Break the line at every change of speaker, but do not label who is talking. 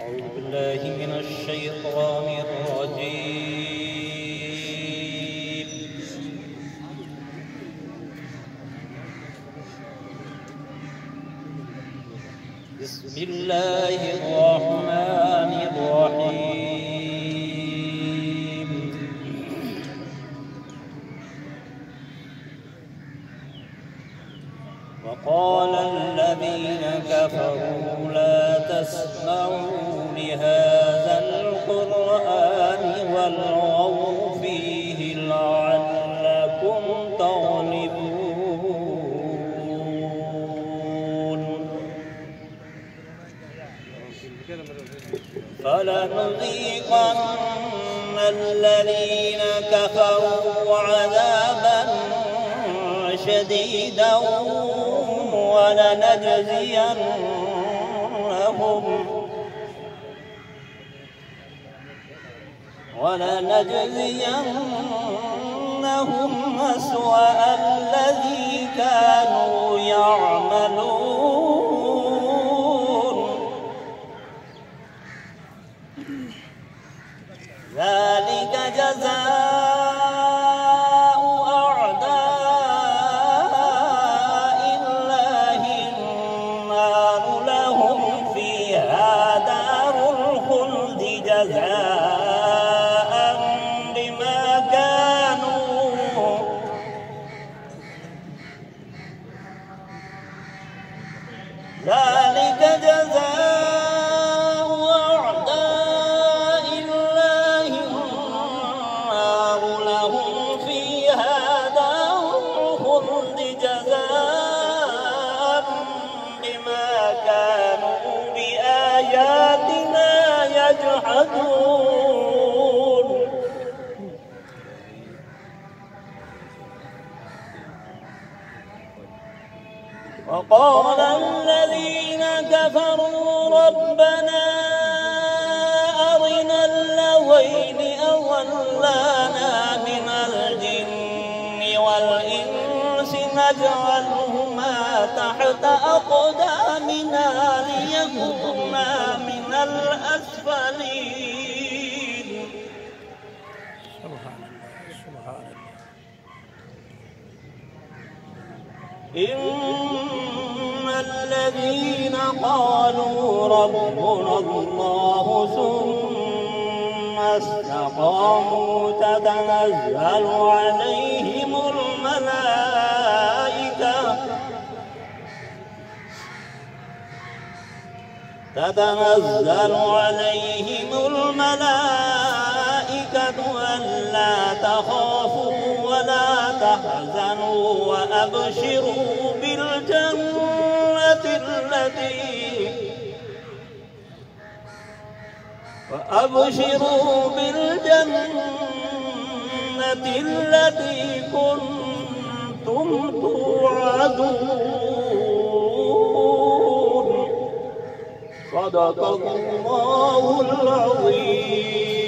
أعوذ بالله من الشيطان الرجيم. بسم الله الرحمن الرحيم. وقال الذين كفروا لا تسمعوا لهذا القرآن والغوا فيه لعلكم تغلبون. فلنذيقن الذين كفروا عذابا شديدا ولنجزينهم ولنجزينهم أسوأ الذي كانوا يعملون. ذلك جزاء ذلك جزاء أعداء الله النار. لهم فيها دار الخلد جزاء وقال الذين كفروا ربنا أرنا اللوين أضلانا من الجن والإنس نجعلهما تحت أقدامنا ليكونا من الأسفلين.
سبحان الله سبحان الله.
الذين قالوا ربنا الله ثم استقاموا تتنزل عليهم الملائكة. تتنزل عليهم الملائكة ألا تخافوا ولا تحزنوا وأبشروا. وأبشروا بالجنة التي كنتم توعدون. صدق الله العظيم.